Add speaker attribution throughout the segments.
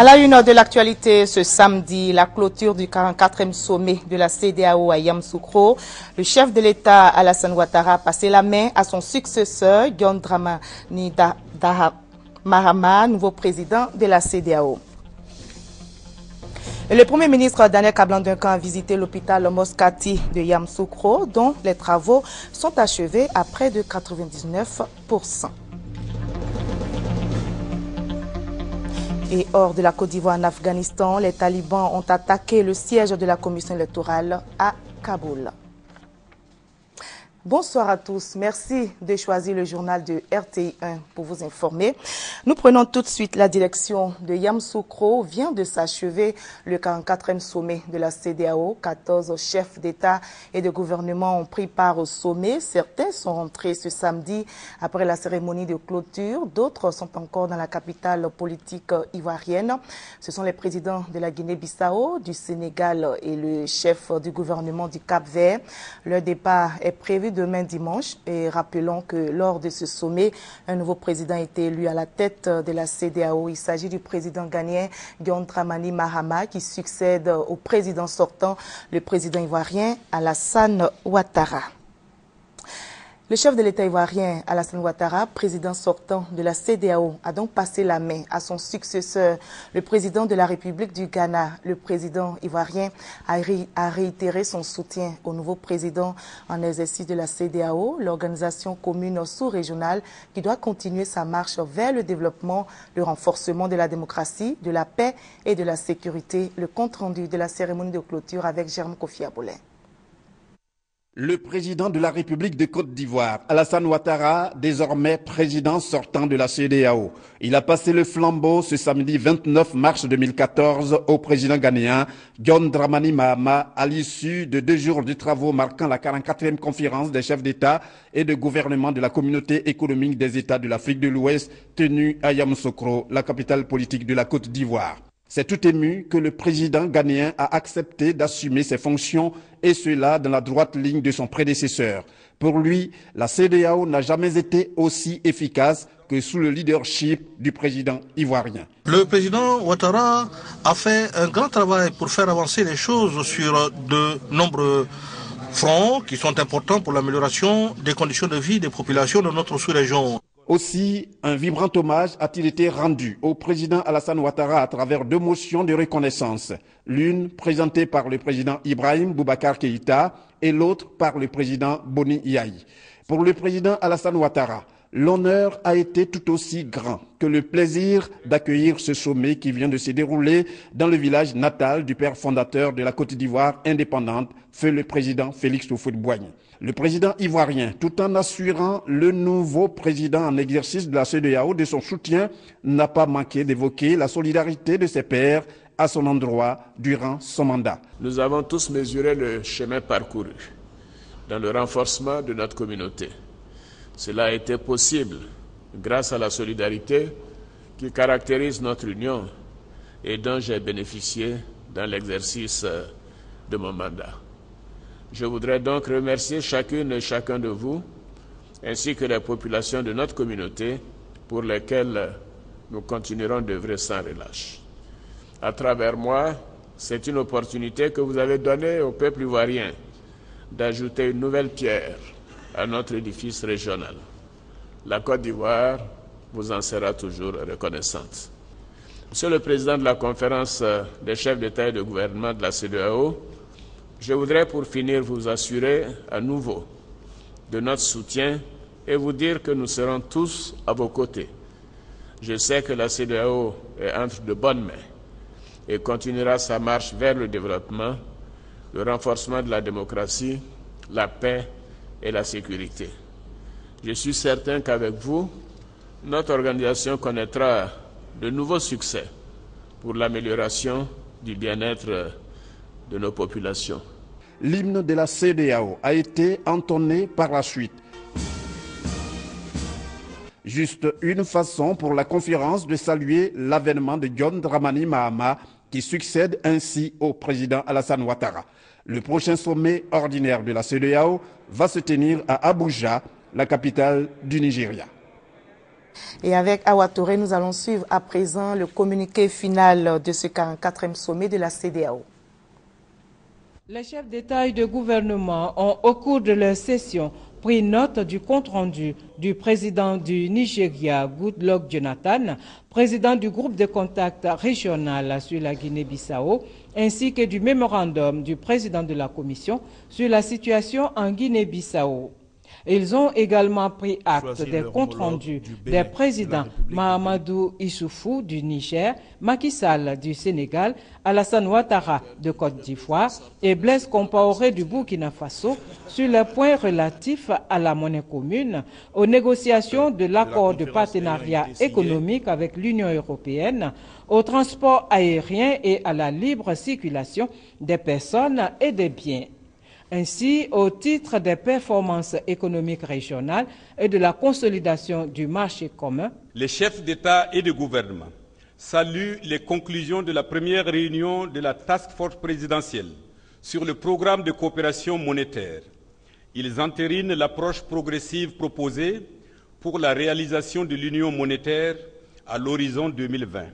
Speaker 1: À la une de l'actualité ce samedi, la clôture du 44e sommet de la CDAO à Yamsoukro. Le chef de l'État Alassane Ouattara a passé la main à son successeur, Gyon Dramani Mahama, nouveau président de la CDAO. Le Premier ministre Daniel Kablan-Duncan a visité l'hôpital Moscati de Yamsoukro, dont les travaux sont achevés à près de 99%. Et hors de la Côte d'Ivoire en Afghanistan, les talibans ont attaqué le siège de la commission électorale à Kaboul. Bonsoir à tous. Merci de choisir le journal de RTI 1 pour vous informer. Nous prenons tout de suite la direction de Yamsoukro. Vient de s'achever le 44e sommet de la CDAO. 14 chefs d'État et de gouvernement ont pris part au sommet. Certains sont rentrés ce samedi après la cérémonie de clôture. D'autres sont encore dans la capitale politique ivoirienne. Ce sont les présidents de la Guinée-Bissau, du Sénégal et le chef du gouvernement du Cap-Vert. Leur départ est prévu demain dimanche. Et rappelons que lors de ce sommet, un nouveau président a été élu à la tête de la CDAO. Il s'agit du président ghanéen Gyon Dramani Mahama qui succède au président sortant, le président ivoirien Alassane Ouattara. Le chef de l'État ivoirien, Alassane Ouattara, président sortant de la CDAO, a donc passé la main à son successeur, le président de la République du Ghana. Le président ivoirien a, réitéré son soutien au nouveau président en exercice de la CDAO, l'organisation commune sous-régionale qui doit continuer sa marche vers le développement, le renforcement de la démocratie, de la paix et de la sécurité. Le compte-rendu de la cérémonie de clôture avec Jérôme Kofi Aboulin.
Speaker 2: Le président de la République de Côte d'Ivoire, Alassane Ouattara, désormais président sortant de la CEDEAO. Il a passé le flambeau ce samedi 29 mars 2014 au président ghanéen John Dramani Mahama à l'issue de deux jours de travaux marquant la 44e conférence des chefs d'État et de gouvernement de la communauté économique des États de l'Afrique de l'Ouest tenue à Yamoussoukro, la capitale politique de la Côte d'Ivoire. C'est tout ému que le président ghanéen a accepté d'assumer ses fonctions et cela dans la droite ligne de son prédécesseur. Pour lui, la CDAO n'a jamais été aussi efficace que sous le leadership du président ivoirien.
Speaker 3: Le président Ouattara a fait un grand travail pour faire avancer les choses sur de nombreux fronts qui sont importants pour l'amélioration des conditions de vie des populations de notre sous-région.
Speaker 2: Aussi, un vibrant hommage a-t-il été rendu au président Alassane Ouattara à travers deux motions de reconnaissance. L'une présentée par le président Ibrahim Boubacar Keïta et l'autre par le président Boni Yahi. Pour le président Alassane Ouattara, l'honneur a été tout aussi grand que le plaisir d'accueillir ce sommet qui vient de se dérouler dans le village natal du père fondateur de la Côte d'Ivoire indépendante, feu le président Félix Houphouët-Boigny. Le président ivoirien, tout en assurant le nouveau président en exercice de la CEDEAO de son soutien, n'a pas manqué d'évoquer la solidarité de ses pairs à son endroit durant son mandat.
Speaker 4: Nous avons tous mesuré le chemin parcouru dans le renforcement de notre communauté. Cela a été possible grâce à la solidarité qui caractérise notre union et dont j'ai bénéficié dans l'exercice de mon mandat. Je voudrais donc remercier chacune et chacun de vous, ainsi que les populations de notre communauté, pour lesquelles nous continuerons d'œuvrer sans relâche. À travers moi, c'est une opportunité que vous avez donnée au peuple ivoirien d'ajouter une nouvelle pierre à notre édifice régional. La Côte d'Ivoire vous en sera toujours reconnaissante. Monsieur le Président de la conférence des chefs d'État et de gouvernement de la CEDEAO, je voudrais pour finir vous assurer à nouveau de notre soutien et vous dire que nous serons tous à vos côtés. Je sais que la CDAO est entre de bonnes mains et continuera sa marche vers le développement, le renforcement de la démocratie, la paix et la sécurité. Je suis certain qu'avec vous, notre organisation connaîtra de nouveaux succès pour l'amélioration du bien-être de nos populations.
Speaker 2: L'hymne de la CDAO a été entonné par la suite. Juste une façon pour la conférence de saluer l'avènement de John Dramani Mahama qui succède ainsi au président Alassane Ouattara. Le prochain sommet ordinaire de la CEDEAO va se tenir à Abuja, la capitale du Nigeria.
Speaker 1: Et avec Awatore, nous allons suivre à présent le communiqué final de ce 44e sommet de la CDAO.
Speaker 5: Les chefs d'État et de gouvernement ont, au cours de leur session, pris note du compte-rendu du président du Nigeria, Goodluck Jonathan, président du groupe de contact régional sur la Guinée-Bissau, ainsi que du mémorandum du président de la Commission sur la situation en Guinée-Bissau. Ils ont également pris acte des comptes rendus des présidents Mahamadou Issoufou du Niger, Macky Sall du Sénégal, Alassane Ouattara de Côte d'Ivoire et Blaise Compaoré du Burkina Faso sur les points relatifs à la monnaie commune, aux négociations de l'accord de partenariat économique avec l'Union européenne, au transport aérien et à la libre circulation des personnes et des biens. Ainsi, au titre des performances économiques régionales et de la consolidation du marché commun,
Speaker 6: les chefs d'État et de gouvernement saluent les conclusions de la première réunion de la Task Force présidentielle sur le programme de coopération monétaire. Ils entérinent l'approche progressive proposée pour la réalisation de l'union monétaire à l'horizon 2020.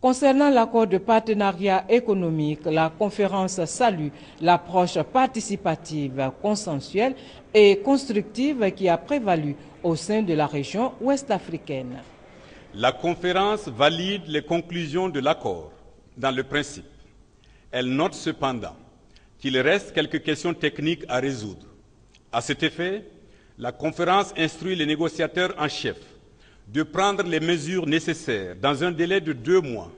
Speaker 5: Concernant l'accord de partenariat économique, la conférence salue l'approche participative, consensuelle et constructive qui a prévalu au sein de la région ouest-africaine.
Speaker 6: La conférence valide les conclusions de l'accord dans le principe. Elle note cependant qu'il reste quelques questions techniques à résoudre. À cet effet, la conférence instruit les négociateurs en chef de prendre les mesures nécessaires dans un délai de deux mois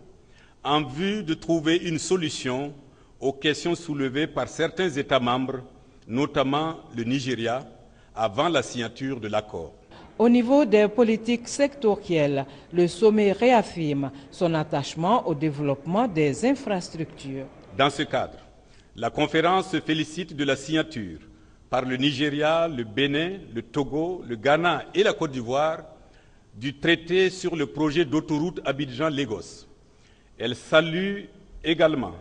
Speaker 6: en vue de trouver une solution aux questions soulevées par certains États membres, notamment le Nigeria, avant la signature de l'accord.
Speaker 5: Au niveau des politiques sectorielles, le sommet réaffirme son attachement au développement des infrastructures.
Speaker 6: Dans ce cadre, la conférence se félicite de la signature par le Nigeria, le Bénin, le Togo, le Ghana et la Côte d'Ivoire du traité sur le projet d'autoroute Abidjan-Lagos. Elle salue également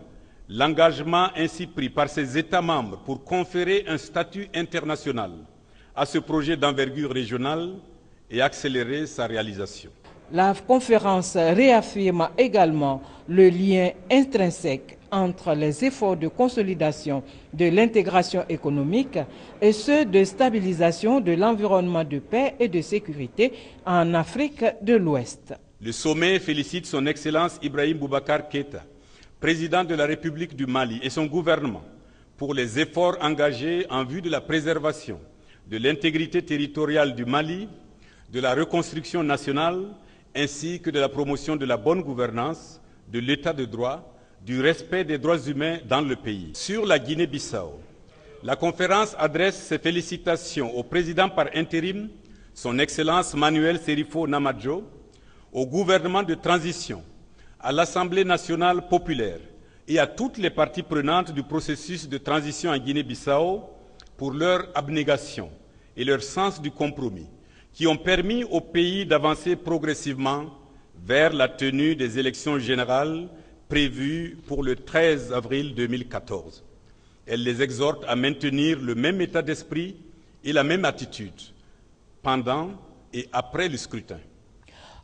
Speaker 6: l'engagement ainsi pris par ses États membres pour conférer un statut international à ce projet d'envergure régionale et accélérer sa réalisation.
Speaker 5: La conférence réaffirme également le lien intrinsèque entre les efforts de consolidation de l'intégration économique et ceux de stabilisation de l'environnement de paix et de sécurité en Afrique de l'Ouest.
Speaker 6: Le sommet félicite son Excellence Ibrahim Boubacar Keïta, président de la République du Mali et son gouvernement pour les efforts engagés en vue de la préservation de l'intégrité territoriale du Mali, de la reconstruction nationale ainsi que de la promotion de la bonne gouvernance, de l'état de droit, du respect des droits humains dans le pays. Sur la Guinée-Bissau, la conférence adresse ses félicitations au président par intérim, son Excellence Manuel Serifo Namadjo, au gouvernement de transition, à l'Assemblée nationale populaire et à toutes les parties prenantes du processus de transition en Guinée-Bissau pour leur abnégation et leur sens du compromis qui ont permis au pays d'avancer progressivement vers la tenue des élections générales prévues pour le 13 avril 2014. Elle les exhorte à maintenir le même état d'esprit et la même attitude pendant et après le scrutin.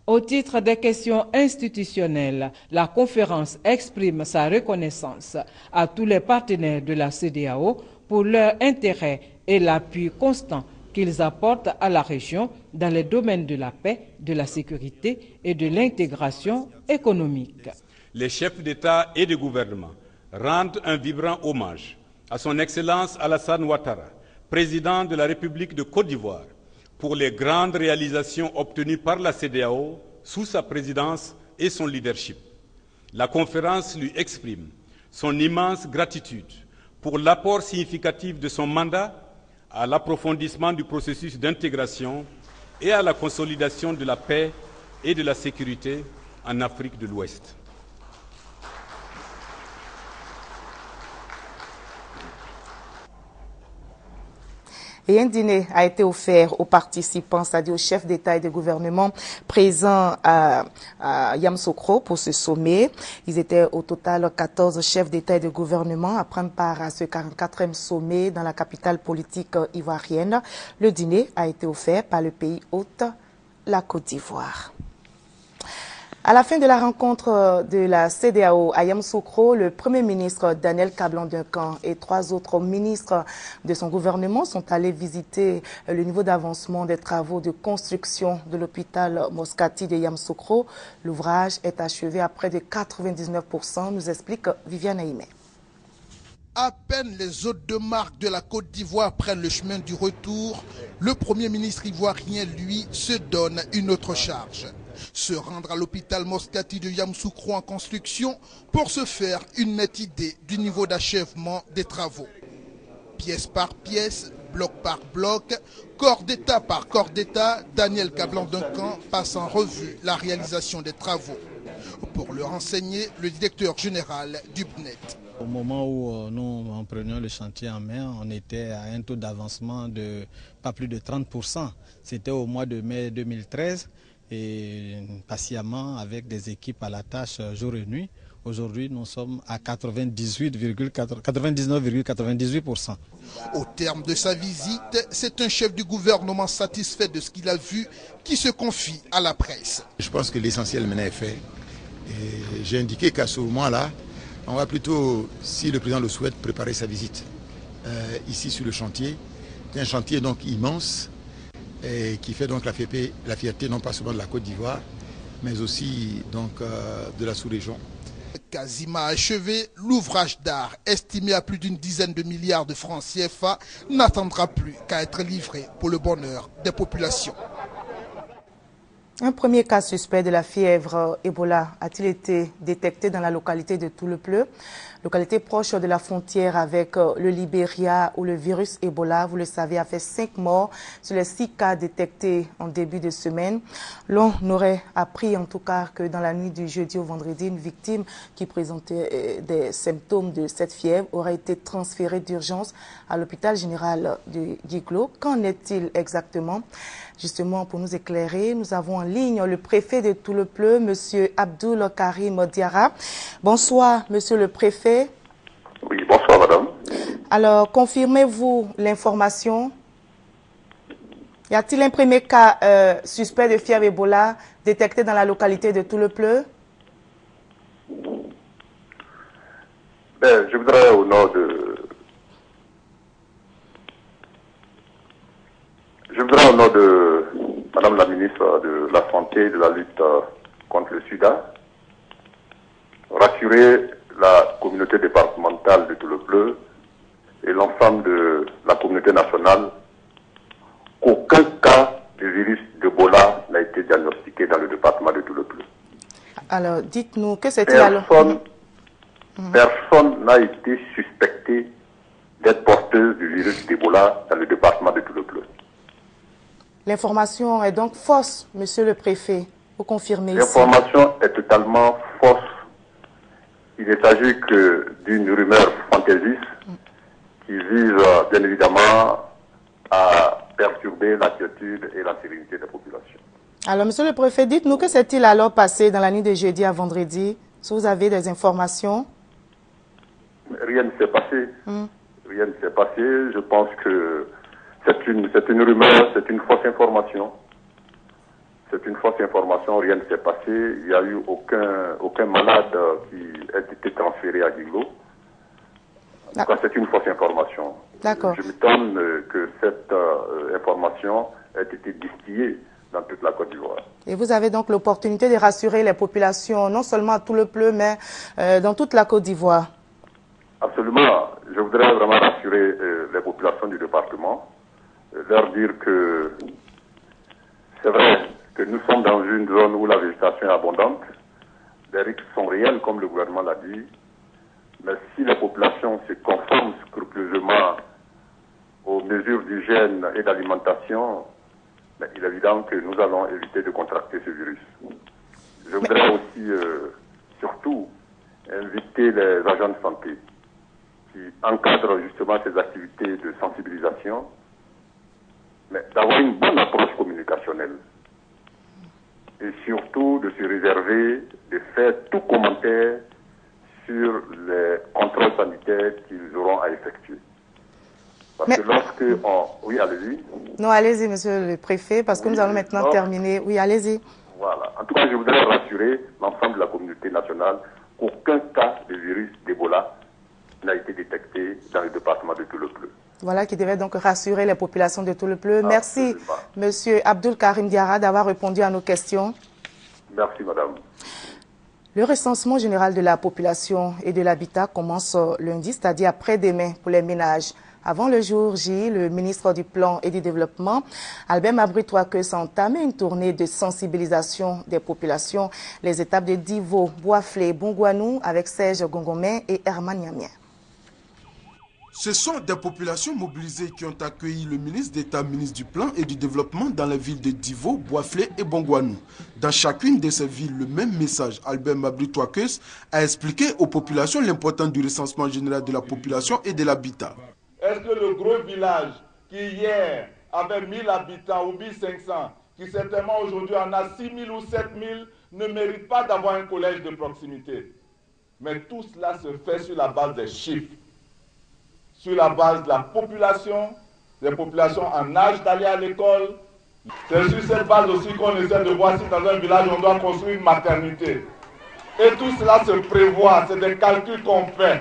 Speaker 5: Au titre des questions institutionnelles, la conférence exprime sa reconnaissance à tous les partenaires de la CDAO pour leur intérêt et l'appui constant qu'ils apportent à la région dans les domaines de la paix, de la sécurité et de l'intégration économique.
Speaker 6: Les chefs d'État et de gouvernement rendent un vibrant hommage à son Excellence Alassane Ouattara, président de la République de Côte d'Ivoire, pour les grandes réalisations obtenues par la CDAO sous sa présidence et son leadership. La conférence lui exprime son immense gratitude pour l'apport significatif de son mandat à l'approfondissement du processus d'intégration et à la consolidation de la paix et de la sécurité en Afrique de l'Ouest.
Speaker 1: Et un dîner a été offert aux participants, c'est-à-dire aux chefs d'État et de gouvernement présents à, Yamsokro pour ce sommet. Ils étaient au total 14 chefs d'État et de gouvernement à prendre part à ce 44e sommet dans la capitale politique ivoirienne. Le dîner a été offert par le pays hôte, la Côte d'Ivoire. À la fin de la rencontre de la CDAO à Yamoussoukro, le Premier ministre Daniel Kablan-Duncan et trois autres ministres de son gouvernement sont allés visiter le niveau d'avancement des travaux de construction de l'hôpital Moscati de Yamoussoukro. L'ouvrage est achevé à près de 99%, nous explique Viviane Aimé.
Speaker 7: À peine les hôtes de marque de la Côte d'Ivoire prennent le chemin du retour, le Premier ministre ivoirien, lui, se donne une autre charge. Se rendre à l'hôpital Moscati de Yamoussoukro en construction pour se faire une nette idée du niveau d'achèvement des travaux. Pièce par pièce, bloc par bloc, corps d'État par corps d'État, Daniel Cablan-Duncan passe en revue la réalisation des travaux. Pour le renseigner, le directeur général du BNET.
Speaker 8: Au moment où nous en prenions le chantier en main, on était à un taux d'avancement de pas plus de 30%. C'était au mois de mai 2013 et patiemment avec des équipes à la tâche jour et nuit. Aujourd'hui, nous sommes à 99,98%.
Speaker 7: Au terme de sa visite, c'est un chef du gouvernement satisfait de ce qu'il a vu qui se confie à la presse.
Speaker 9: Je pense que l'essentiel maintenant est fait. J'ai indiqué qu'à ce moment-là, on va plutôt, si le président le souhaite, préparer sa visite euh, ici sur le chantier. C'est un chantier donc immense et qui fait donc la, fierté, la fierté non pas seulement de la Côte d'Ivoire, mais aussi euh, de la sous-région.
Speaker 7: Quasiment achevé, l'ouvrage d'art, estimé à plus d'une dizaine de milliards de francs CFA, n'attendra plus qu'à être livré pour le bonheur des populations.
Speaker 1: Un premier cas suspect de la fièvre Ebola a-t-il été détecté dans la localité de Toulepleu, localité proche de la frontière avec le Libéria où le virus Ebola, vous le savez, a fait cinq morts sur les six cas détectés en début de semaine. L'on aurait appris en tout cas que dans la nuit du jeudi au vendredi, une victime qui présentait des symptômes de cette fièvre aurait été transférée d'urgence à l'hôpital général de Giglo. Qu'en est-il exactement? Justement, pour nous éclairer, nous avons en ligne le préfet de Toulepleu, M. Abdul Karim Diara. Bonsoir, Monsieur le préfet.
Speaker 10: Oui, bonsoir, madame.
Speaker 1: Alors, confirmez-vous l'information? Y a-t-il un premier cas euh, suspect de fièvre Ebola détecté dans la localité de Toulepleu
Speaker 10: ben, Je voudrais, au nom de Je voudrais, au nom de Madame la ministre de la Santé et de la lutte contre le sida, rassurer la communauté départementale de Toulouse et l'ensemble de la communauté nationale qu'aucun cas de virus d'Ebola n'a été diagnostiqué dans le département de Toulouse.
Speaker 1: Alors, dites-nous, que c'est-il alors
Speaker 10: Personne n'a été suspecté d'être porteuse du virus d'Ebola dans le département de Toulouse.
Speaker 1: L'information est donc fausse, monsieur le préfet. Vous confirmez
Speaker 10: L'information est totalement fausse. Il ne s'agit que d'une rumeur fantaisiste qui vise bien évidemment à perturber l'inquiétude et la sérénité des populations.
Speaker 1: Alors, monsieur le préfet, dites-nous que s'est-il alors passé dans la nuit de jeudi à vendredi? Si vous avez des informations?
Speaker 10: Rien ne s'est passé. Hmm. Rien ne s'est passé. Je pense que c'est une, c'est une rumeur, c'est une fausse information. C'est une fausse information, rien ne s'est passé. Il n'y a eu aucun, aucun malade qui a été transféré à Guiglo. En tout cas, c'est une fausse information.
Speaker 1: D'accord.
Speaker 10: Je m'étonne que cette euh, information ait été distillée dans toute la Côte d'Ivoire.
Speaker 1: Et vous avez donc l'opportunité de rassurer les populations, non seulement à tout le pleu, mais euh, dans toute la Côte d'Ivoire.
Speaker 10: Absolument. Je voudrais vraiment rassurer euh, les populations du département leur dire que c'est vrai que nous sommes dans une zone où la végétation est abondante, les risques sont réels, comme le gouvernement l'a dit, mais si les populations se conforment scrupuleusement aux mesures d'hygiène et d'alimentation, ben, il est évident que nous allons éviter de contracter ce virus. Je voudrais aussi, euh, surtout, inviter les agents de santé qui encadrent justement ces activités de sensibilisation mais d'avoir une bonne approche communicationnelle et surtout de se réserver de faire tout commentaire sur les contrôles sanitaires qu'ils auront à effectuer. Parce que lorsque on... Oui, allez-y.
Speaker 1: Non, allez-y, monsieur le préfet, parce que nous allons maintenant terminer. Oui, allez-y.
Speaker 10: Voilà. En tout cas, je voudrais rassurer l'ensemble de la communauté nationale qu'aucun cas de virus d'Ebola n'a été détecté dans le département de Toulouse-Bleu.
Speaker 1: Voilà qui devait donc rassurer les populations de Toulouse-Bleu. Merci, monsieur Abdul Karim Diara, d'avoir répondu à nos questions.
Speaker 10: Merci, madame.
Speaker 1: Le recensement général de la population et de l'habitat commence lundi, c'est-à-dire après-demain pour les ménages. Avant le jour J, le ministre du Plan et du Développement, Albert Mabry-Touaque, s'est entamé une tournée de sensibilisation des populations. Les étapes de Divo, Boisflé, Bongouanou avec Serge Gongomé et Herman Yamien.
Speaker 11: Ce sont des populations mobilisées qui ont accueilli le ministre d'État, ministre du Plan et du Développement dans les villes de Divo, Boisflé et Bongouanou. Dans chacune de ces villes, le même message, Albert Touakes a expliqué aux populations l'importance du recensement général de la population et de l'habitat.
Speaker 12: Est-ce que le gros village qui hier avait 1000 habitants ou 1500, qui certainement aujourd'hui en a 6000 ou 7000, ne mérite pas d'avoir un collège de proximité? Mais tout cela se fait sur la base des chiffres sur la base de la population, des populations en âge d'aller à l'école. C'est sur cette base aussi qu'on essaie de voir si dans un village on doit construire une maternité. Et tout cela se prévoit, c'est des calculs qu'on fait.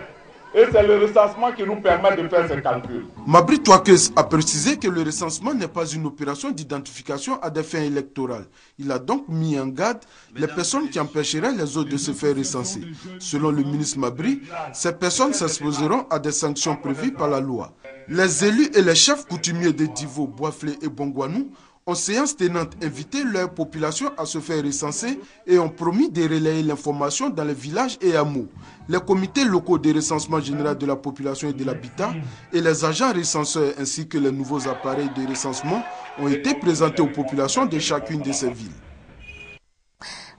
Speaker 12: Et c'est le recensement qui nous permet de faire ces calculs.
Speaker 11: Mabri Touakes a précisé que le recensement n'est pas une opération d'identification à des fins électorales. Il a donc mis en garde les personnes qui empêcheraient les autres de se faire recenser. Selon le ministre Mabri, ces personnes s'exposeront à des sanctions prévues par la loi. Les élus et les chefs coutumiers de Divo, Boisflé et Bongouanou ont séance tenante invité leur population à se faire recenser et ont promis de relayer l'information dans les villages et hameaux. Les comités locaux de recensement général de la population et de l'habitat et les agents recenseurs ainsi que les nouveaux appareils de recensement ont été présentés aux populations de chacune de ces villes.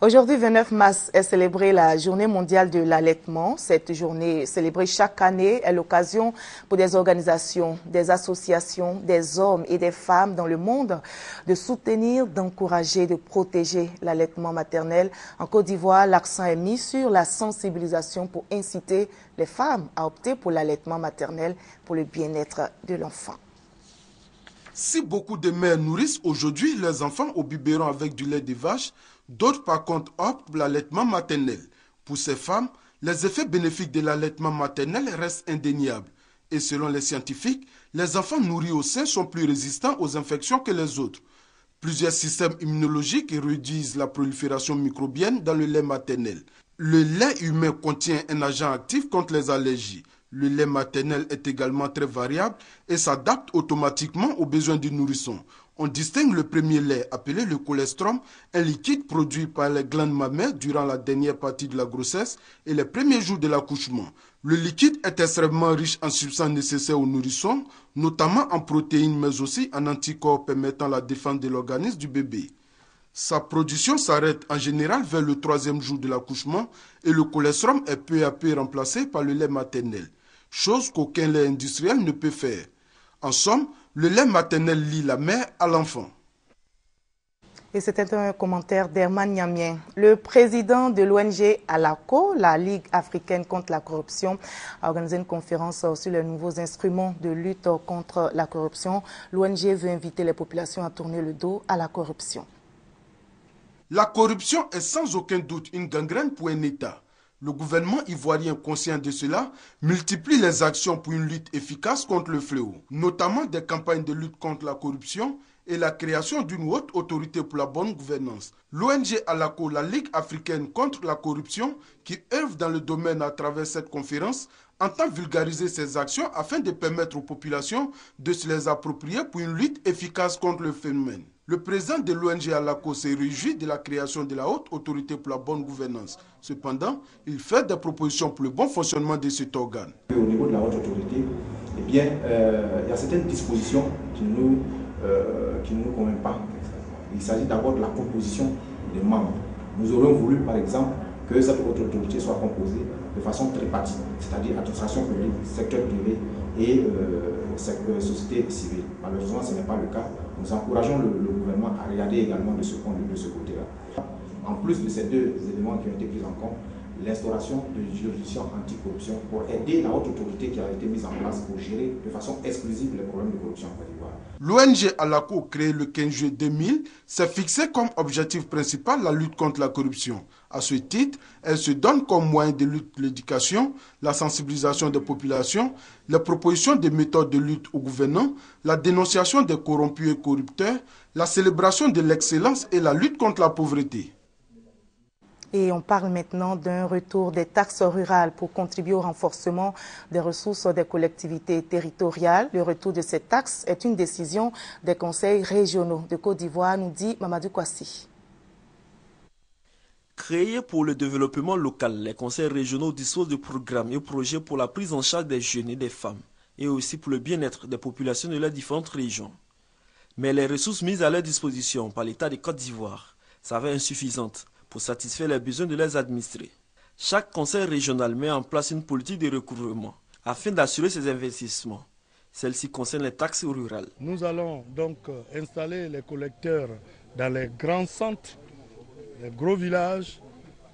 Speaker 1: Aujourd'hui, 29 mars, est célébrée la journée mondiale de l'allaitement. Cette journée célébrée chaque année est l'occasion pour des organisations, des associations, des hommes et des femmes dans le monde de soutenir, d'encourager, de protéger l'allaitement maternel. En Côte d'Ivoire, l'accent est mis sur la sensibilisation pour inciter les femmes à opter pour l'allaitement maternel pour le bien-être de l'enfant.
Speaker 11: Si beaucoup de mères nourrissent aujourd'hui leurs enfants au biberon avec du lait de vache, D'autres, par contre, optent pour l'allaitement maternel. Pour ces femmes, les effets bénéfiques de l'allaitement maternel restent indéniables. Et selon les scientifiques, les enfants nourris au sein sont plus résistants aux infections que les autres. Plusieurs systèmes immunologiques réduisent la prolifération microbienne dans le lait maternel. Le lait humain contient un agent actif contre les allergies. Le lait maternel est également très variable et s'adapte automatiquement aux besoins du nourrisson. On distingue le premier lait, appelé le colestrum, un liquide produit par les glandes mammaires durant la dernière partie de la grossesse et les premiers jours de l'accouchement. Le liquide est extrêmement riche en substances nécessaires au nourrisson, notamment en protéines, mais aussi en anticorps permettant la défense de l'organisme du bébé. Sa production s'arrête en général vers le troisième jour de l'accouchement et le colestrum est peu à peu remplacé par le lait maternel, chose qu'aucun lait industriel ne peut faire. En somme, le lait maternel lie la mère à l'enfant.
Speaker 1: Et c'était un commentaire d'Herman Yamien. Le président de l'ONG ALACO, la Ligue africaine contre la corruption, a organisé une conférence sur les nouveaux instruments de lutte contre la corruption. L'ONG veut inviter les populations à tourner le dos à la corruption.
Speaker 11: La corruption est sans aucun doute une gangrène pour un État. Le gouvernement ivoirien, conscient de cela, multiplie les actions pour une lutte efficace contre le fléau, notamment des campagnes de lutte contre la corruption et la création d'une haute autorité pour la bonne gouvernance. L'ONG ALACO, la Ligue africaine contre la corruption, qui œuvre dans le domaine à travers cette conférence, entend vulgariser ses actions afin de permettre aux populations de se les approprier pour une lutte efficace contre le phénomène. Le président de l'ONG ALACO s'est réjoui de la création de la haute autorité pour la bonne gouvernance. Cependant, il fait des propositions pour le bon fonctionnement de cet organe.
Speaker 13: Au niveau de la haute autorité, eh bien, euh, il y a certaines dispositions qui ne nous, euh, qui nous conviennent pas. Il s'agit d'abord de la composition des membres. Nous aurions voulu, par exemple, que cette haute autorité soit composée de façon tripartite, c'est-à-dire administration publique, secteur privé et euh, société civile. Malheureusement, ce n'est pas le cas. Nous encourageons le, gouvernement à regarder également de ce, de, ce côté-là. En plus de ces deux éléments qui ont été pris en compte, l'instauration de juridictions anticorruption pour aider la haute autorité qui a été mise en place pour gérer de façon exclusive les problèmes de corruption en Côte d'Ivoire.
Speaker 11: L'ONG Alaco, créée le 15 juillet 2000, s'est fixé comme objectif principal la lutte contre la corruption. À ce titre, elle se donne comme moyen de lutte l'éducation, la sensibilisation des populations, la proposition des méthodes de lutte au gouvernement, la dénonciation des corrompus et corrupteurs, la célébration de l'excellence et la lutte contre la pauvreté.
Speaker 1: Et on parle maintenant d'un retour des taxes rurales pour contribuer au renforcement des ressources des collectivités territoriales. Le retour de ces taxes est une décision des conseils régionaux de Côte d'Ivoire, nous dit Mamadou Kwasi.
Speaker 14: Créés pour le développement local, les conseils régionaux disposent de programmes et projets pour la prise en charge des jeunes et des femmes, et aussi pour le bien-être des populations de leurs différentes régions. Mais les ressources mises à leur disposition par l'État de Côte d'Ivoire s'avèrent insuffisantes pour satisfaire les besoins de leurs administrés. Chaque conseil régional met en place une politique de recouvrement afin d'assurer ces investissements. Celle-ci concerne les taxes rurales.
Speaker 15: Nous allons donc installer les collecteurs dans les grands centres, les gros villages,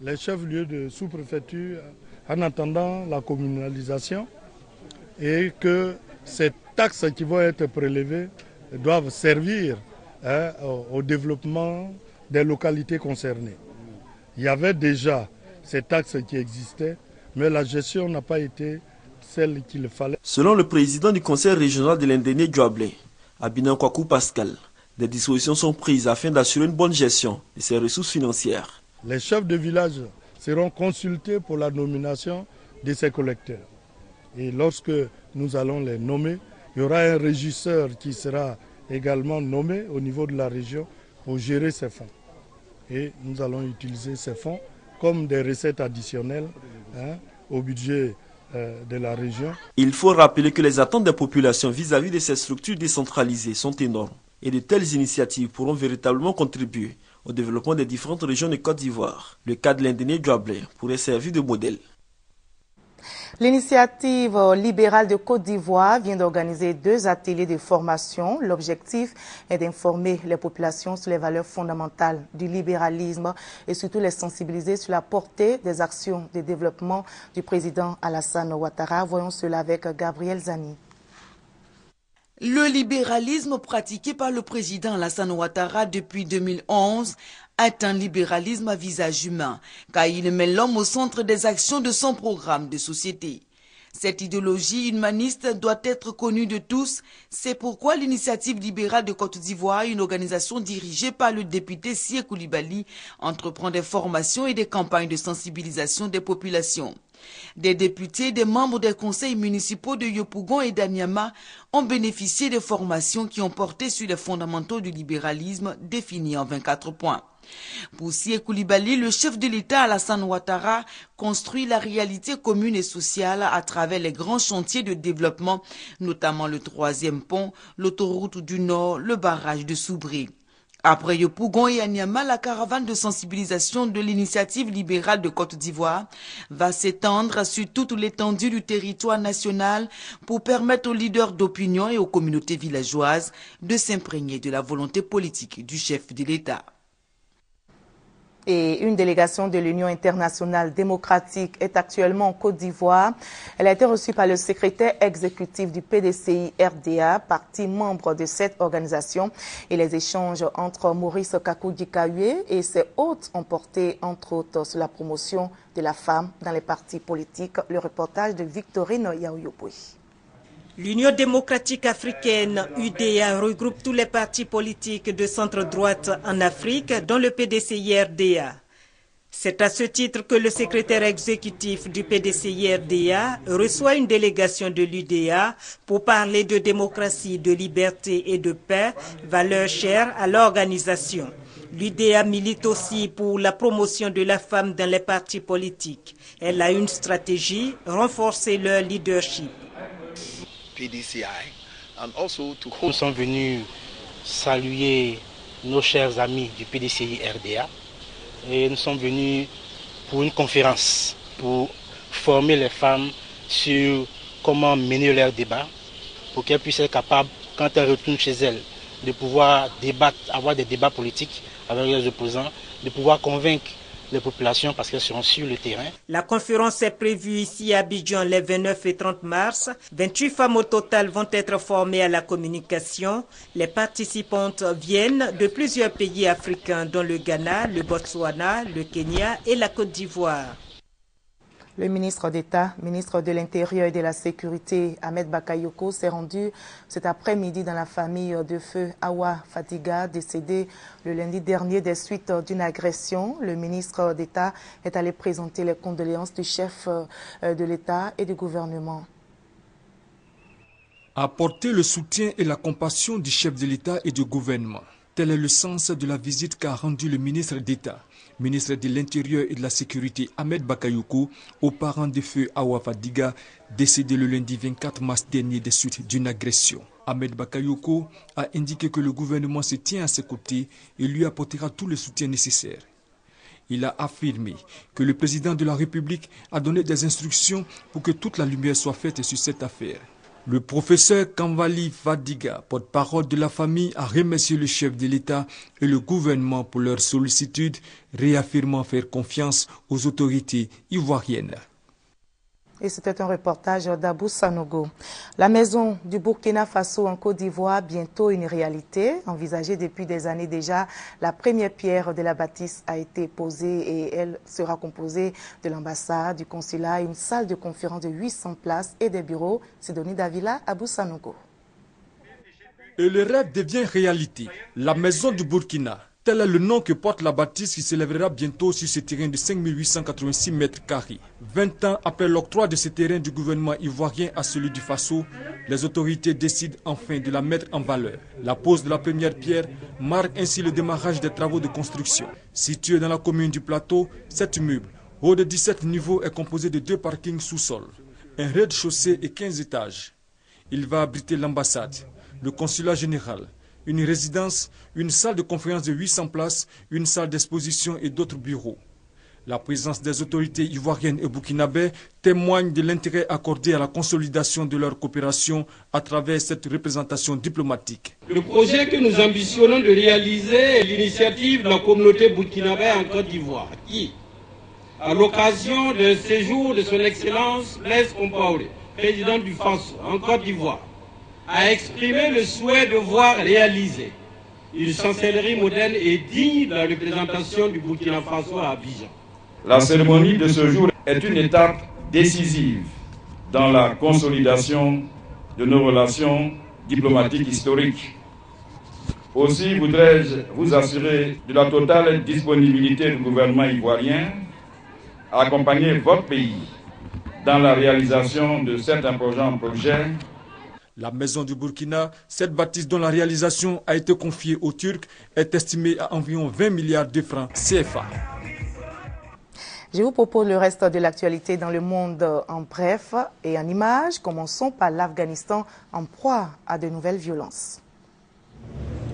Speaker 15: les chefs-lieux de sous-préfecture en attendant la communalisation et que ces taxes qui vont être prélevées doivent servir hein, au développement des localités concernées. Il y avait déjà ces taxes qui existaient, mais la gestion n'a pas été celle qu'il fallait.
Speaker 14: Selon le président du conseil régional de l'Indéné Djoablé, Abinan Kwaku Pascal, des dispositions sont prises afin d'assurer une bonne gestion de ces ressources financières.
Speaker 15: Les chefs de village seront consultés pour la nomination de ces collecteurs. Et lorsque nous allons les nommer, il y aura un régisseur qui sera également nommé au niveau de la région pour gérer ces fonds et nous allons utiliser ces fonds comme des recettes additionnelles hein, au budget euh, de la région.
Speaker 14: Il faut rappeler que les attentes des populations vis-à-vis de ces structures décentralisées sont énormes et de telles initiatives pourront véritablement contribuer au développement des différentes régions de Côte d'Ivoire. Le cas de l'Indéné Djoablé pourrait servir de modèle.
Speaker 1: L'initiative libérale de Côte d'Ivoire vient d'organiser deux ateliers de formation. L'objectif est d'informer les populations sur les valeurs fondamentales du libéralisme et surtout les sensibiliser sur la portée des actions de développement du président Alassane Ouattara. Voyons cela avec Gabriel Zani.
Speaker 16: Le libéralisme pratiqué par le président Alassane Ouattara depuis 2011 est un libéralisme à visage humain, car il met l'homme au centre des actions de son programme de société. Cette idéologie humaniste doit être connue de tous. C'est pourquoi l'initiative libérale de Côte d'Ivoire, une organisation dirigée par le député Sié Koulibaly, entreprend des formations et des campagnes de sensibilisation des populations. Des députés, des membres des conseils municipaux de Yopougon et d'Anyama ont bénéficié de formations qui ont porté sur les fondamentaux du libéralisme définis en 24 points. Pour Sié Koulibaly, le chef de l'État Alassane Ouattara construit la réalité commune et sociale à travers les grands chantiers de développement, notamment le troisième pont, l'autoroute du Nord, le barrage de Soubri. Après Yopougon et Anyama, la caravane de sensibilisation de l'initiative libérale de Côte d'Ivoire va s'étendre sur toute l'étendue du territoire national pour permettre aux leaders d'opinion et aux communautés villageoises de s'imprégner de la volonté politique du chef de l'État
Speaker 1: une délégation de l'Union internationale démocratique est actuellement en Côte d'Ivoire. Elle a été reçue par le secrétaire exécutif du PDCI RDA, parti membre de cette organisation. Et les échanges entre Maurice Kakoudikawe et ses hôtes ont porté, entre autres, sur la promotion de la femme dans les partis politiques. Le reportage de Victorine Yaouyopoué.
Speaker 17: L'Union démocratique africaine, UDA, regroupe tous les partis politiques de centre-droite en Afrique, dont le PDCI-RDA. C'est à ce titre que le secrétaire exécutif du PDCI-RDA reçoit une délégation de l'UDA pour parler de démocratie, de liberté et de paix, valeurs chères à l'organisation. L'UDA milite aussi pour la promotion de la femme dans les partis politiques. Elle a une stratégie, renforcer leur leadership.
Speaker 18: Nous sommes venus saluer nos chers amis du PDCI RDA et nous sommes venus pour une conférence pour former les femmes sur comment mener leur débat pour qu'elles puissent être capables, quand elles retournent chez elles, de pouvoir débattre, avoir des débats politiques avec leurs opposants, de pouvoir convaincre parce qu'elles sur le terrain.
Speaker 17: La conférence est prévue ici à Abidjan les 29 et 30 mars. 28 femmes au total vont être formées à la communication. Les participantes viennent de plusieurs pays africains dont le Ghana, le Botswana, le Kenya et la Côte d'Ivoire.
Speaker 1: Le ministre d'État, ministre de l'Intérieur et de la Sécurité, Ahmed Bakayoko, s'est rendu cet après-midi dans la famille de feu Awa Fatiga, décédé le lundi dernier des suites d'une agression. Le ministre d'État est allé présenter les condoléances du chef euh, de l'État et du gouvernement.
Speaker 19: Apporter le soutien et la compassion du chef de l'État et du gouvernement. Tel est le sens de la visite qu'a rendu le ministre d'État ministre de l'Intérieur et de la Sécurité Ahmed Bakayoko aux parents de feu Awa Fadiga, décédé le lundi 24 mars dernier des suites d'une agression. Ahmed Bakayoko a indiqué que le gouvernement se tient à ses côtés et lui apportera tout le soutien nécessaire. Il a affirmé que le président de la République a donné des instructions pour que toute la lumière soit faite sur cette affaire. Le professeur Kamvali Fadiga, porte-parole de la famille, a remercié le chef de l'État et le gouvernement pour leur sollicitude, réaffirmant faire confiance aux autorités ivoiriennes.
Speaker 1: Et c'était un reportage d'Abou Sanogo. La maison du Burkina Faso en Côte d'Ivoire, bientôt une réalité. Envisagée depuis des années déjà, la première pierre de la bâtisse a été posée et elle sera composée de l'ambassade, du consulat, une salle de conférence de 800 places et des bureaux. Sidonie Davila, Abou Sanogo.
Speaker 19: Et le rêve devient réalité. La maison du Burkina, Tel est le nom que porte la bâtisse qui s'élèvera bientôt sur ce terrain de 5886 mètres carrés. 20 ans après l'octroi de ce terrain du gouvernement ivoirien à celui du Faso, les autorités décident enfin de la mettre en valeur. La pose de la première pierre marque ainsi le démarrage des travaux de construction. Situé dans la commune du Plateau, cet immeuble, haut de 17 niveaux, est composé de deux parkings sous-sol, un rez-de-chaussée et 15 étages. Il va abriter l'ambassade, le consulat général, une résidence, une salle de conférence de 800 places, une salle d'exposition et d'autres bureaux. La présence des autorités ivoiriennes et burkinabè témoigne de l'intérêt accordé à la consolidation de leur coopération à travers cette représentation diplomatique.
Speaker 20: Le projet que nous ambitionnons de réaliser est l'initiative de la communauté burkinabè en Côte d'Ivoire qui, à l'occasion d'un séjour de son Excellence Blaise Compaoré, président du FASO en Côte d'Ivoire, a exprimé le souhait de voir réaliser une chancellerie moderne et digne de la représentation du Burkina Faso à Abidjan.
Speaker 21: La cérémonie de ce jour est une étape décisive dans la consolidation de nos relations diplomatiques historiques. Aussi voudrais-je vous assurer de la totale disponibilité du gouvernement ivoirien à accompagner votre pays dans la réalisation de cet important projet
Speaker 19: la maison du Burkina, cette bâtisse dont la réalisation a été confiée aux Turcs, est estimée à environ 20 milliards de francs CFA.
Speaker 1: Je vous propose le reste de l'actualité dans le monde en bref et en images. Commençons par l'Afghanistan en proie à de nouvelles violences.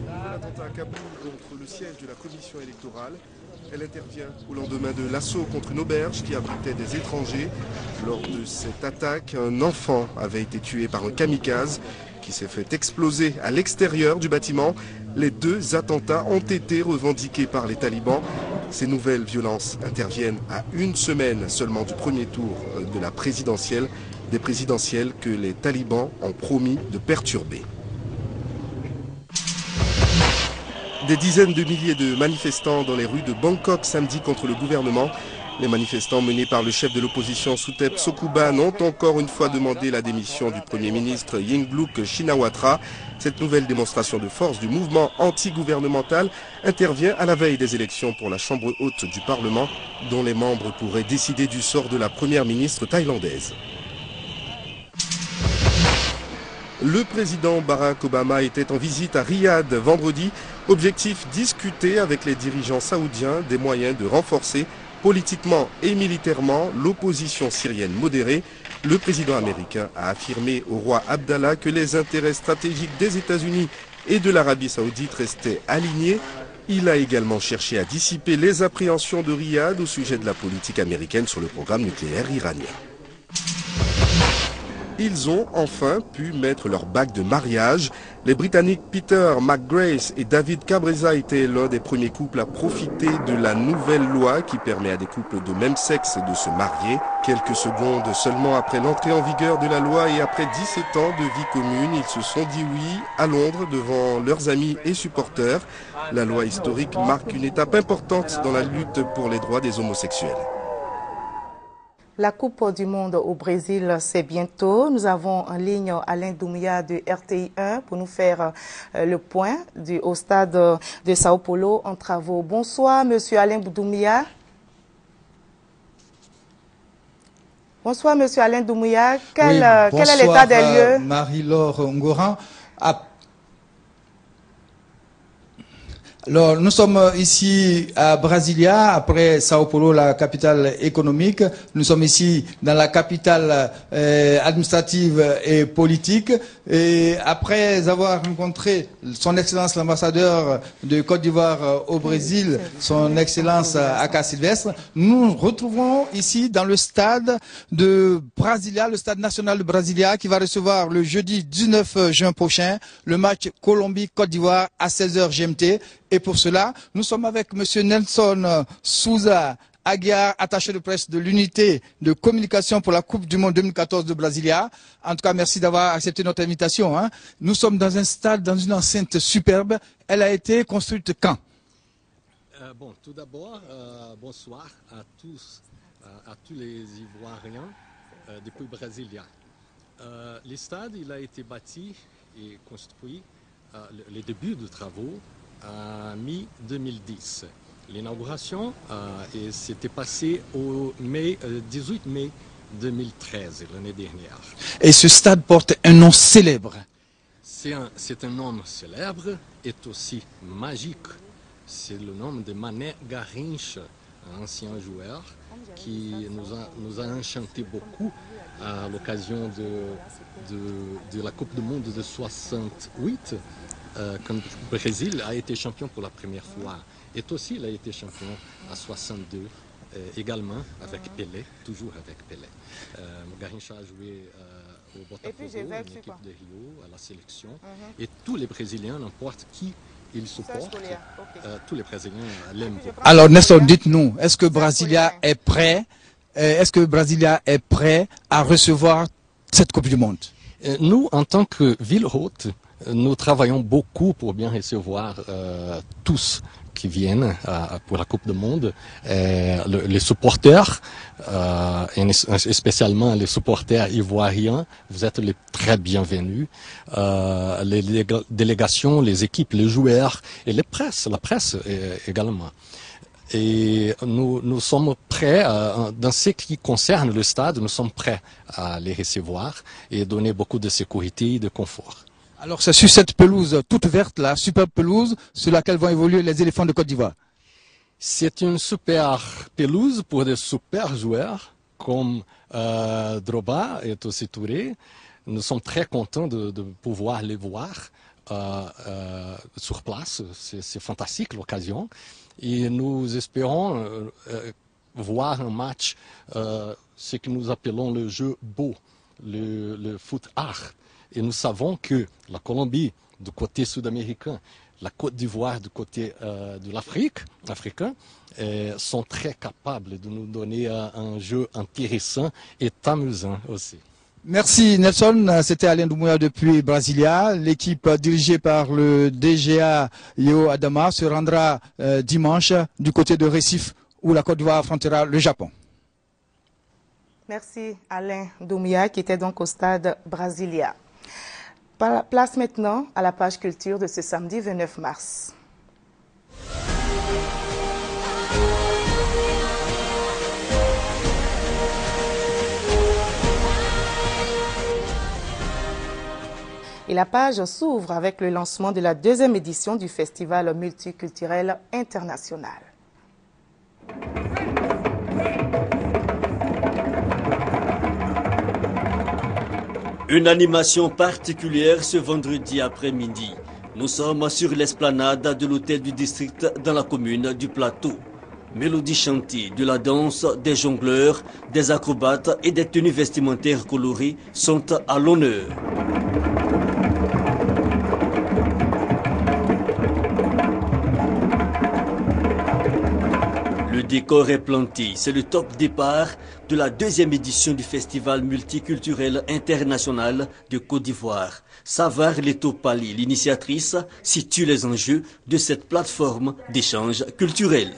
Speaker 22: L'attentat à Kaboul contre le siège de la commission électorale elle intervient au lendemain de l'assaut contre une auberge qui abritait des étrangers. Lors de cette attaque, un enfant avait été tué par un kamikaze qui s'est fait exploser à l'extérieur du bâtiment. Les deux attentats ont été revendiqués par les talibans. Ces nouvelles violences interviennent à une semaine seulement du premier tour de la présidentielle, des présidentielles que les talibans ont promis de perturber. Des dizaines de milliers de manifestants dans les rues de Bangkok samedi contre le gouvernement. Les manifestants menés par le chef de l'opposition Soutep Sokuban ont encore une fois demandé la démission du Premier ministre Yingluck Shinawatra. Cette nouvelle démonstration de force du mouvement anti-gouvernemental intervient à la veille des élections pour la Chambre haute du Parlement, dont les membres pourraient décider du sort de la Première ministre thaïlandaise. Le président Barack Obama était en visite à Riyad vendredi. Objectif discuter avec les dirigeants saoudiens des moyens de renforcer politiquement et militairement l'opposition syrienne modérée. Le président américain a affirmé au roi Abdallah que les intérêts stratégiques des États-Unis et de l'Arabie saoudite restaient alignés. Il a également cherché à dissiper les appréhensions de Riyad au sujet de la politique américaine sur le programme nucléaire iranien. Ils ont enfin pu mettre leur bague de mariage. Les Britanniques Peter McGrace et David Cabreza étaient l'un des premiers couples à profiter de la nouvelle loi qui permet à des couples de même sexe de se marier. Quelques secondes seulement après l'entrée en vigueur de la loi et après 17 ans de vie commune, ils se sont dit oui à Londres devant leurs amis et supporters. La loi historique marque une étape importante dans la lutte pour les droits des homosexuels.
Speaker 1: La Coupe du Monde au Brésil, c'est bientôt. Nous avons en ligne Alain Doumia de RTI 1 pour nous faire euh, le point du, au stade de Sao Paulo en travaux. Bonsoir, Monsieur Alain Doumia. Bonsoir, Monsieur Alain Doumia. Quel,
Speaker 23: oui,
Speaker 1: euh, quel est l'état des lieux?
Speaker 23: Marie-Laure Ngoran. Alors, nous sommes ici à Brasilia, après Sao Paulo, la capitale économique. Nous sommes ici dans la capitale euh, administrative et politique. Et après avoir rencontré son Excellence l'ambassadeur de Côte d'Ivoire au Brésil, son Excellence Aka Sylvestre, nous nous retrouvons ici dans le stade de Brasilia, le stade national de Brasilia, qui va recevoir le jeudi 19 juin prochain le match Colombie-Côte d'Ivoire à 16h GMT. Et pour cela, nous sommes avec M. Nelson Souza Aguiar, attaché de presse de l'unité de communication pour la Coupe du Monde 2014 de Brasilia. En tout cas, merci d'avoir accepté notre invitation. Hein. Nous sommes dans un stade, dans une enceinte superbe. Elle a été construite quand?
Speaker 24: Euh, Bon, tout d'abord, euh, bonsoir à tous, à, tous les Ivoiriens euh, depuis Brasilia. le stade, il a été bâti et construit, les débuts de travaux à mi-2010. L'inauguration euh, s'était passée au mai, euh, 18 mai 2013, l'année dernière.
Speaker 23: Et ce stade porte un nom célèbre.
Speaker 24: C'est un, un, nom célèbre et aussi magique. C'est le nom de Mané Garrincha, un ancien joueur qui nous a, nous a enchanté beaucoup à l'occasion de, de, de la Coupe du Monde de 68 euh, quand le Brésil a été champion pour la première fois. Et aussi, il a été champion à 62, euh, également avec Pelé, toujours avec Pelé. Euh, Garrincha a joué euh, au Botafogo, une équipe de Rio, à la sélection. Mm -hmm. Et tous les Brésiliens, n'importe qui ils supportent, okay. tous les Brésiliens l'aiment beaucoup.
Speaker 23: Alors, Nestor, dites-nous, est-ce que Brasilia est prêt Est-ce que Brasilia est prêt à recevoir cette Coupe du Monde?
Speaker 24: Nous, en tant que ville haute, nous travaillons beaucoup pour bien recevoir euh, tous qui viennent euh, pour la Coupe du Monde, euh, le, les supporters, et spécialement les supporters ivoiriens, vous êtes les très bienvenus. les délégations, les équipes, les joueurs et les presses, la presse également. Et nous, sommes prêts, dans ce qui concerne le stade, nous sommes prêts à les recevoir et donner beaucoup de sécurité et de confort.
Speaker 23: Alors c'est sur cette pelouse toute verte, la superbe pelouse sur laquelle vont évoluer les éléphants de Côte d'Ivoire.
Speaker 24: C'est une super pelouse pour des super joueurs comme euh, Droba et aussi Touré. Nous sommes très contents de, pouvoir les voir euh, euh, sur place. C'est fantastique l'occasion. Et nous espérons voir un match, ce que nous appelons le jeu beau, le foot art. Et nous savons que la Colombie, du côté sud-américain, la Côte d'Ivoire du côté euh, de l'Afrique, africain, euh, sont très capables de nous donner un, un, jeu intéressant et amusant aussi.
Speaker 23: Merci Nelson, c'était Alain Doumouya depuis Brasilia. L'équipe dirigée par le DGA Yo Adama se rendra euh, dimanche du côté de Recife où la Côte d'Ivoire affrontera le Japon.
Speaker 1: Merci Alain Doumia qui était donc au stade Brasilia. Place maintenant à la page culture de ce samedi 29 mars. Et la page s'ouvre avec le lancement de la deuxième édition du Festival multiculturel international.
Speaker 25: Une animation particulière ce vendredi après-midi. Nous sommes sur l'esplanade de l'hôtel du district dans la commune du Plateau. Mélodie chantée, de la danse, des jongleurs, des acrobates et des tenues vestimentaires colorées sont à l'honneur. Décor est planté, c'est le top départ de la deuxième édition du Festival multiculturel international de Côte d'Ivoire. Savar Letopali, l'initiatrice, situe les enjeux de cette plateforme d'échange culturel.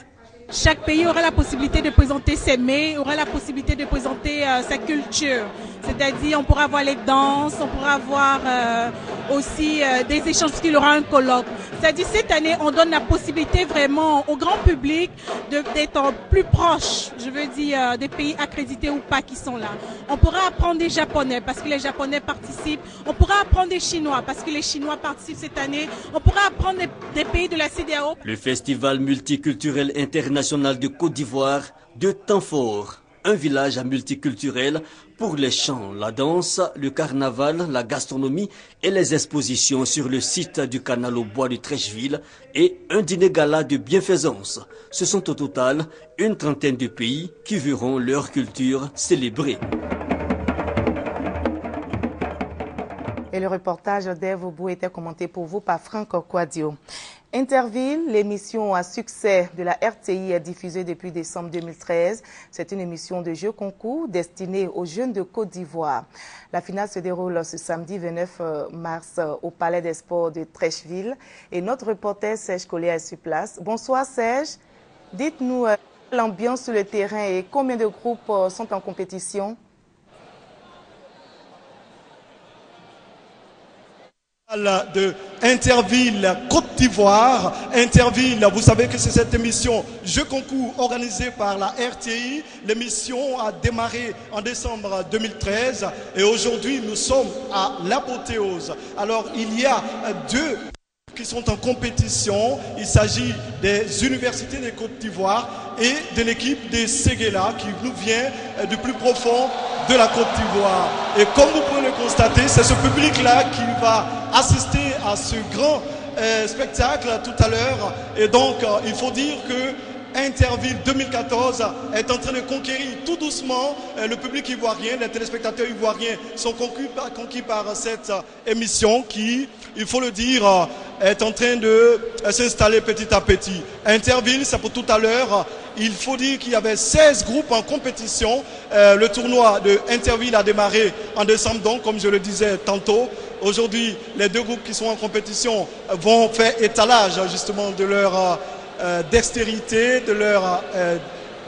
Speaker 26: Chaque pays aura la possibilité de présenter ses mets, aura la possibilité de présenter euh, sa culture. C'est-à-dire, on pourra voir les danses, on pourra voir euh, aussi euh, des échanges, puisqu'il y aura un colloque. C'est-à-dire, cette année, on donne la possibilité vraiment au grand public d'être plus proche, je veux dire, des pays accrédités ou pas qui sont là. On pourra apprendre des Japonais, parce que les Japonais participent. On pourra apprendre des Chinois, parce que les Chinois participent cette année. On pourra apprendre des, des pays de la CDAO.
Speaker 25: Le Festival multiculturel international de Côte d'Ivoire, de temps fort un village multiculturel pour les chants, la danse, le carnaval, la gastronomie et les expositions sur le site du canal au bois de Trècheville et un dîner gala de bienfaisance. Ce sont au total une trentaine de pays qui verront leur culture célébrée.
Speaker 1: Le reportage d'Ève Aubou était commenté pour vous par Franck Quadio. Interville, l'émission à succès de la RTI est diffusée depuis décembre 2013. C'est une émission de jeux concours destinée aux jeunes de Côte d'Ivoire. La finale se déroule ce samedi 29 mars au Palais des Sports de Trècheville et notre reporter Serge Collier est sur place. Bonsoir Serge. Dites-nous l'ambiance sur le terrain et combien de groupes sont en compétition?
Speaker 27: De Interville, Côte d'Ivoire. Interville, vous savez que c'est cette émission Jeux concours organisée par la RTI. L'émission a démarré en décembre 2013 et aujourd'hui nous sommes à l'apothéose. Alors il y a deux qui sont en compétition. Il s'agit des universités de Côte d'Ivoire et de l'équipe des Séguéla qui nous vient du plus profond de la Côte d'Ivoire. Et comme vous pouvez le constater, c'est ce public-là qui va assister à ce grand euh, spectacle tout à l'heure. Et donc, euh, il faut dire que Interville 2014 est en train de conquérir tout doucement euh, le public ivoirien. Les téléspectateurs ivoiriens sont conquis par cette émission qui, il faut le dire, est en train de s'installer petit à petit. Interville, c'est pour tout à l'heure. Il faut dire qu'il y avait 16 groupes en compétition. Euh, le tournoi de Interville a démarré en décembre, donc, comme je le disais tantôt. Aujourd'hui, les deux groupes qui sont en compétition vont faire étalage justement de leur euh, dextérité, de leur euh,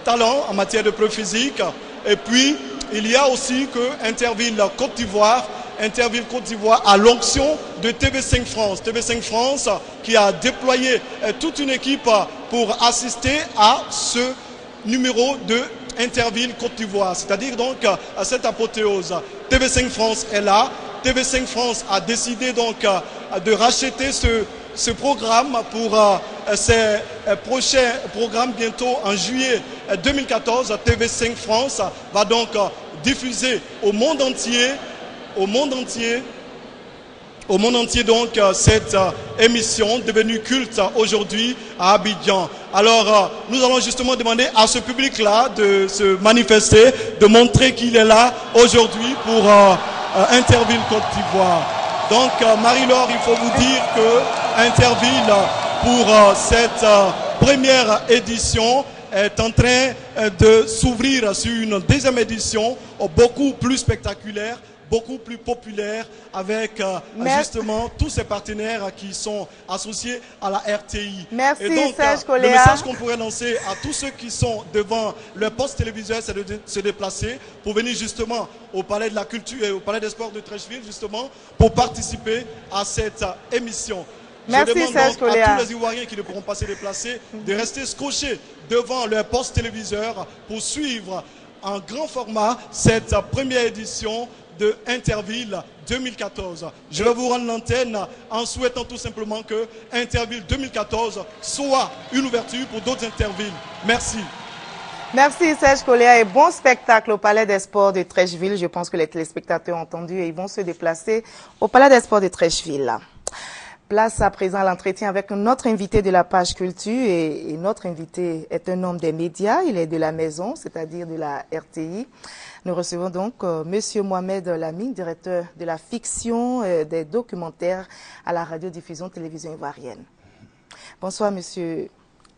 Speaker 27: talent en matière de preuve physique. Et puis, il y a aussi que Interville Côte d'Ivoire Interville Côte d'Ivoire à l'onction de TV5 France. TV5 France qui a déployé toute une équipe pour assister à ce numéro de Interville Côte d'Ivoire, c'est-à-dire donc à cette apothéose. TV5 France est là. TV5 France a décidé donc de racheter ce, ce programme pour ses prochains programmes bientôt en juillet 2014. TV5 France va donc diffuser au monde entier au monde entier, au monde entier donc cette émission devenue culte aujourd'hui à Abidjan. Alors nous allons justement demander à ce public-là de se manifester, de montrer qu'il est là aujourd'hui pour Interville Côte d'Ivoire. Donc Marie-Laure, il faut vous dire que Interville pour cette première édition est en train de s'ouvrir sur une deuxième édition beaucoup plus spectaculaire beaucoup plus populaire avec euh, justement tous ces partenaires qui sont associés à la RTI.
Speaker 1: Merci
Speaker 27: Et donc,
Speaker 1: Serge
Speaker 27: le
Speaker 1: Coléa.
Speaker 27: message qu'on pourrait lancer à tous ceux qui sont devant leur poste télévisuel, c'est de se déplacer pour venir justement au Palais de la Culture et au Palais des Sports de Trècheville, justement, pour participer à cette euh, émission.
Speaker 1: Merci,
Speaker 27: Je demande
Speaker 1: Serge
Speaker 27: donc à tous les Ivoiriens qui ne pourront pas se déplacer de rester scotchés devant leur poste téléviseur pour suivre en grand format cette euh, première édition de Interville 2014. Je vais vous rendre l'antenne en souhaitant tout simplement que Interville 2014 soit une ouverture pour d'autres Intervilles. Merci.
Speaker 1: Merci Serge Coléa et bon spectacle au Palais des Sports de Trècheville. Je pense que les téléspectateurs ont entendu et ils vont se déplacer au Palais des Sports de Trècheville. Place à présent à l'entretien avec notre invité de la page culture et, notre invité est un homme des médias, il est de la maison, c'est-à-dire de la RTI. Nous recevons donc M. Euh, Monsieur Mohamed Lamine, directeur de la fiction euh, des documentaires à la radiodiffusion télévision ivoirienne. Bonsoir Monsieur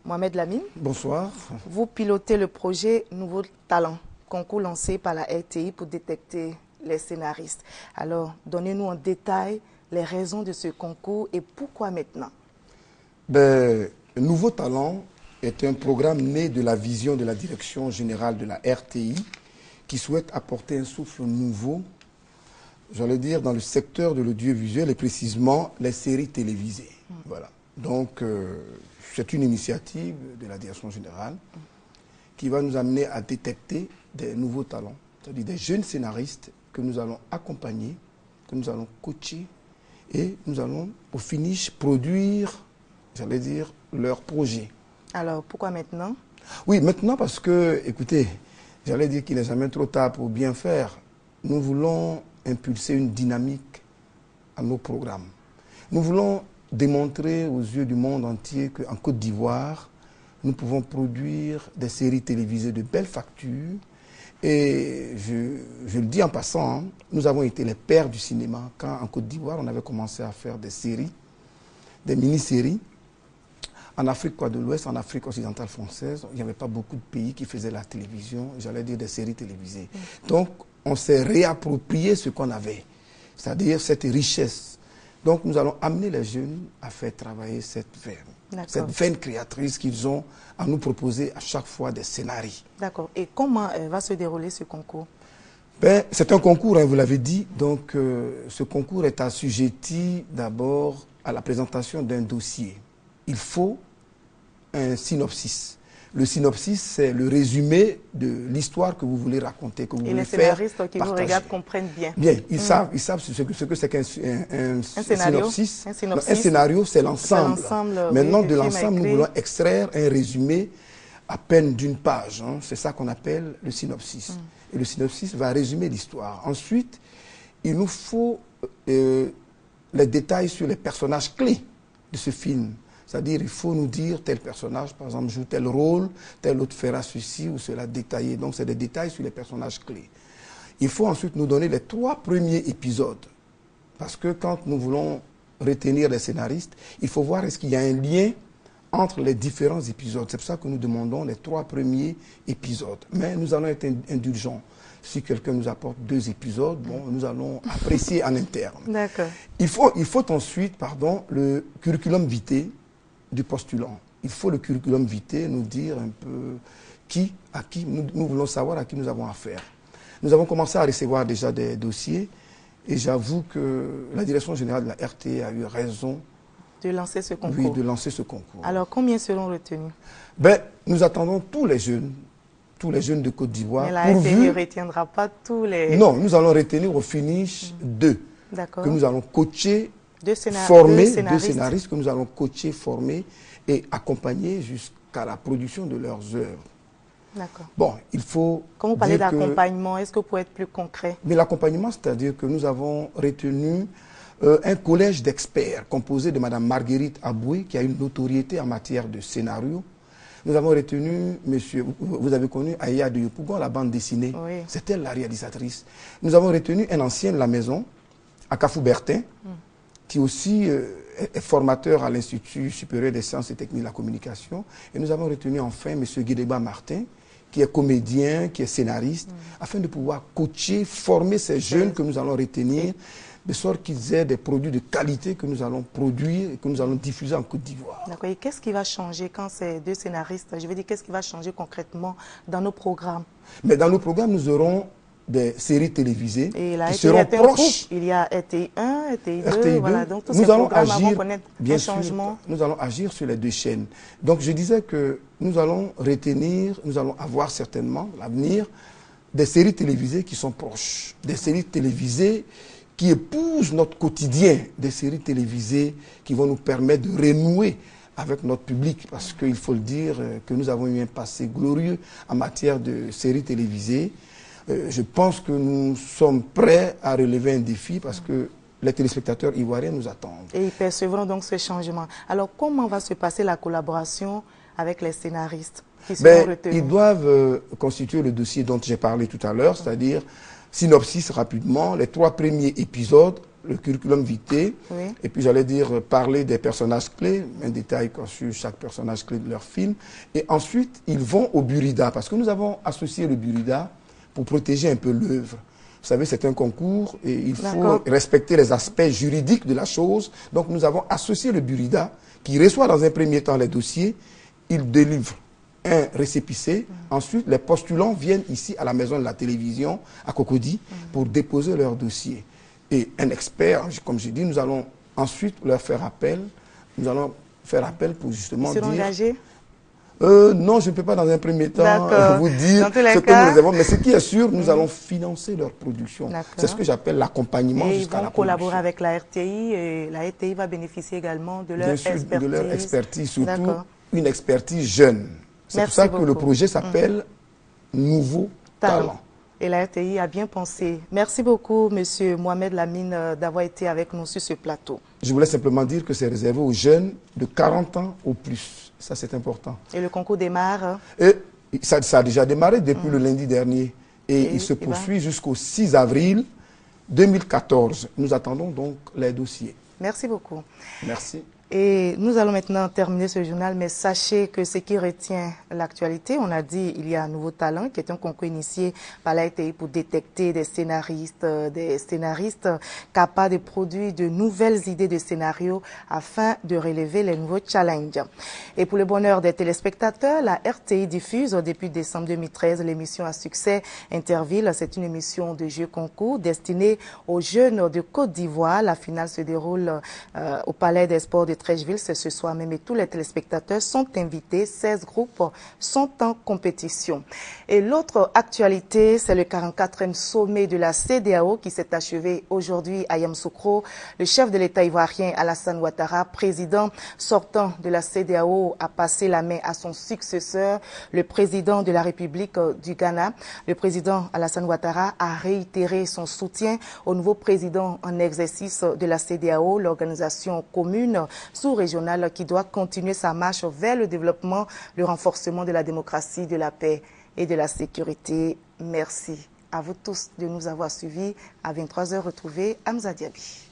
Speaker 1: Mohamed Lamine.
Speaker 28: Bonsoir.
Speaker 1: Vous pilotez le projet Nouveau Talent, concours lancé par la RTI pour détecter les scénaristes. Alors, donnez-nous en détail les raisons de ce concours et pourquoi maintenant?
Speaker 28: Ben, Nouveau Talent est un programme né de la vision de la direction générale de la RTI qui souhaite apporter un souffle nouveau, j'allais dire, dans le secteur de l'audiovisuel et précisément les séries télévisées. Mm. Voilà. Donc, euh, c'est une initiative de la direction générale qui va nous amener à détecter des nouveaux talents, c'est-à-dire des jeunes scénaristes que nous allons accompagner, que nous allons coacher et nous allons au finish produire, j'allais dire, leur projet.
Speaker 1: Alors, pourquoi maintenant?
Speaker 28: Oui, maintenant parce que, écoutez, j'allais dire qu'il n'est jamais trop tard pour bien faire. Nous voulons impulser une dynamique à nos programmes. Nous voulons démontrer aux yeux du monde entier qu'en Côte d'Ivoire, nous pouvons produire des séries télévisées de belles factures, et je, le dis en passant, hein, nous avons été les pères du cinéma. Quand en Côte d'Ivoire, on avait commencé à faire des séries, des mini-séries. En Afrique quoi, de l'Ouest, en Afrique occidentale française, il n'y avait pas beaucoup de pays qui faisaient la télévision, j'allais dire des séries télévisées. Donc, on s'est réapproprié ce qu'on avait, c'est-à-dire cette richesse. Donc, nous allons amener les jeunes à faire travailler cette veine cette veine créatrice qu'ils ont à nous proposer à chaque fois des scénarios.
Speaker 1: D'accord. Et comment euh, va se dérouler ce concours?
Speaker 28: Ben, C'est un concours, hein, vous l'avez dit. Donc, euh, ce concours est assujetti d'abord à la présentation d'un dossier. Il faut un synopsis. Le synopsis, c'est le résumé de l'histoire que vous voulez raconter, que vous
Speaker 1: Et
Speaker 28: voulez
Speaker 1: faire. Et les scénaristes qui vous regardent comprennent bien.
Speaker 28: Bien, ils, mm. savent, ils savent ce que c'est qu'un un, synopsis. Un, synopsis. un scénario, c'est l'ensemble. Maintenant, de l'ensemble, nous voulons extraire un résumé à peine d'une page. Hein. C'est ça qu'on appelle le synopsis. Mm. Et le synopsis va résumer l'histoire. Ensuite, il nous faut euh, les détails sur les personnages clés de ce film. C'est-à-dire, il faut nous dire tel personnage, par exemple, joue tel rôle, tel autre fera ceci ou cela détaillé. Donc, c'est des détails sur les personnages clés. Il faut ensuite nous donner les trois premiers épisodes. Parce que quand nous voulons retenir les scénaristes, il faut voir est-ce qu'il y a un lien entre les différents épisodes. C'est pour ça que nous demandons les trois premiers épisodes. Mais nous allons être indulgents. Si quelqu'un nous apporte deux épisodes, bon, nous allons apprécier en interne.
Speaker 1: D'accord.
Speaker 28: Il faut, il faut ensuite, pardon, le curriculum vitae du postulant. Il faut le curriculum vitae nous dire un peu qui, à qui, nous, voulons savoir à qui nous avons affaire. Nous avons commencé à recevoir déjà des dossiers et j'avoue que la direction générale de la RT a eu raison
Speaker 1: de lancer ce concours.
Speaker 28: Oui, de lancer ce concours.
Speaker 1: Alors, combien seront retenus?
Speaker 28: Ben, Nous attendons tous les jeunes, tous les jeunes de Côte d'Ivoire.
Speaker 1: Mais la RT ne retiendra pas tous les...
Speaker 28: Non, nous allons retenir au finish deux.
Speaker 1: D'accord.
Speaker 28: Que nous allons coacher
Speaker 1: deux
Speaker 28: former deux scénaristes. que nous allons coacher, former et accompagner jusqu'à la production de leurs œuvres.
Speaker 1: D'accord.
Speaker 28: Bon, il faut.
Speaker 1: Quand vous parlez d'accompagnement, est-ce que vous pouvez être plus concret?
Speaker 28: Mais l'accompagnement, c'est-à-dire que nous avons retenu euh, un collège d'experts composé de Mme Marguerite Aboué, qui a une notoriété en matière de scénario. Nous avons retenu, monsieur, vous avez connu Aya de Yopougon, la bande dessinée.
Speaker 1: Oui.
Speaker 28: C'est elle la réalisatrice. Nous avons retenu un ancien de la maison, Akafou Bertin. Hmm qui aussi euh, est formateur à l'Institut supérieur des sciences et techniques de la communication. Et nous avons retenu enfin M. Guédéba Martin, qui est comédien, qui est scénariste, mm. afin de pouvoir coacher, former ces jeunes que nous allons retenir, de sorte qu'ils aient des produits de qualité que nous allons produire et que nous allons diffuser en Côte d'Ivoire.
Speaker 1: D'accord. Et qu'est-ce qui va changer quand ces deux scénaristes, je veux dire, qu'est-ce qui va changer concrètement dans nos programmes?
Speaker 28: Mais dans nos programmes, nous aurons des séries télévisées
Speaker 1: et
Speaker 28: qui seront proches.
Speaker 1: Il y a RTI 1, RTI 2, voilà. Donc tous
Speaker 28: nous
Speaker 1: ces
Speaker 28: allons agir,
Speaker 1: bien sûr,
Speaker 28: nous allons agir sur les deux chaînes. Donc je disais que nous allons retenir, nous allons avoir certainement l'avenir des séries télévisées qui sont proches, des séries télévisées qui épousent notre quotidien, des séries télévisées qui vont nous permettre de renouer avec notre public, parce qu'il faut le dire euh, que nous avons eu un passé glorieux en matière de séries télévisées. Euh, je pense que nous sommes prêts à relever un défi parce que les téléspectateurs ivoiriens nous attendent.
Speaker 1: Et ils percevront donc ce changement. Alors, comment va se passer la collaboration avec les scénaristes qui
Speaker 28: ben, Ils doivent euh, constituer le dossier dont j'ai parlé tout à l'heure, c'est-à-dire synopsis rapidement, les trois premiers épisodes, le curriculum vitae, et puis j'allais dire parler des personnages clés, un détail sur chaque personnage clé de leur film, et ensuite ils vont au Burida, parce que nous avons associé le Burida pour protéger un peu l'œuvre. Vous savez, c'est un concours et il faut respecter les aspects juridiques de la chose. Donc nous avons associé le Burida qui reçoit dans un premier temps les dossiers, il délivre un récépissé. Ensuite, les postulants viennent ici à la maison de la télévision, à Cocody, pour déposer leur dossier. Et un expert, comme j'ai dit, nous allons ensuite leur faire appel. Nous allons faire appel pour justement
Speaker 1: Ils
Speaker 28: dire... Euh, non, je ne peux pas dans un premier temps vous dire ce que nous avons, mais ce qui est sûr, nous allons financer leur production. C'est ce que j'appelle l'accompagnement jusqu'à la
Speaker 1: Ils vont collaborer avec la RTI et la RTI va bénéficier également de leur expertise.
Speaker 28: de leur expertise, surtout une expertise jeune. C'est pour ça que le projet s'appelle Nouveau Talent.
Speaker 1: Et la RTI a bien pensé. Merci beaucoup, Monsieur Mohamed Lamine, euh, d'avoir été avec nous sur ce plateau.
Speaker 28: Je voulais simplement dire que c'est réservé aux jeunes de 40 ans au plus. Ça, c'est important.
Speaker 1: Et le concours démarre?
Speaker 28: Et ça, a déjà démarré depuis le lundi dernier. Et, il se poursuit jusqu'au 6 avril 2014. Nous attendons donc les dossiers.
Speaker 1: Merci beaucoup.
Speaker 28: Merci.
Speaker 1: Et nous allons maintenant terminer ce journal, mais sachez que ce qui retient l'actualité, on a dit il y a un nouveau talent qui est un concours initié par l'AITI pour détecter des scénaristes, euh, des scénaristes capables de produire de nouvelles idées de scénarios afin de relever les nouveaux challenges. Et pour le bonheur des téléspectateurs, la RTI diffuse depuis décembre 2013 l'émission à succès Interville. C'est une émission de jeux concours destinée aux jeunes de Côte d'Ivoire. La finale se déroule euh, au Palais des Sports de Trècheville, c'est ce soir même et tous les téléspectateurs sont invités. 16 groupes sont en compétition. Et l'autre actualité, c'est le 44e sommet de la CDAO qui s'est achevé aujourd'hui à Yamsoukro. Le chef de l'État ivoirien Alassane Ouattara, président sortant de la CDAO, a passé la main à son successeur, le président de la République du Ghana. Le président Alassane Ouattara a réitéré son soutien au nouveau président en exercice de la CDAO, l'organisation commune sous-régionale qui doit continuer sa marche vers le développement, le renforcement de la démocratie, de la paix et de la sécurité. Merci à vous tous de nous avoir suivis. À 23h, retrouvez Hamza Diaby.